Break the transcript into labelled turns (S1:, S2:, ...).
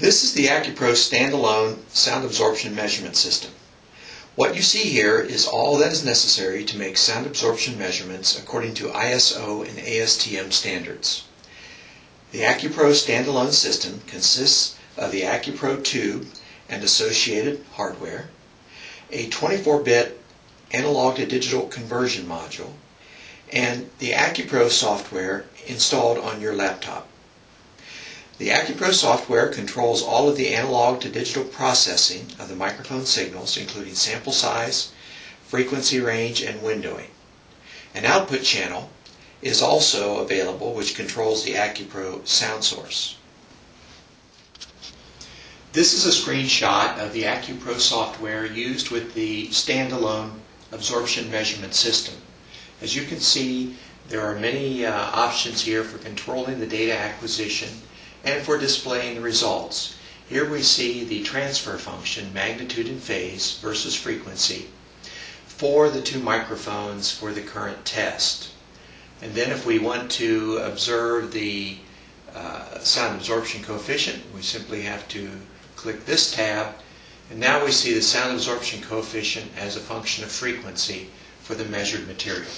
S1: This is the ACUPRO standalone sound absorption measurement system. What you see here is all that is necessary to make sound absorption measurements according to ISO and ASTM standards. The ACUPRO standalone system consists of the ACUPRO tube and associated hardware, a 24-bit analog to digital conversion module, and the ACUPRO software installed on your laptop. The ACUPRO software controls all of the analog to digital processing of the microphone signals, including sample size, frequency range, and windowing. An output channel is also available which controls the ACUPRO sound source. This is a screenshot of the ACUPRO software used with the standalone absorption measurement system. As you can see, there are many uh, options here for controlling the data acquisition and for displaying the results. Here we see the transfer function, magnitude and phase versus frequency, for the two microphones for the current test. And then if we want to observe the uh, sound absorption coefficient, we simply have to click this tab, and now we see the sound absorption coefficient as a function of frequency for the measured material.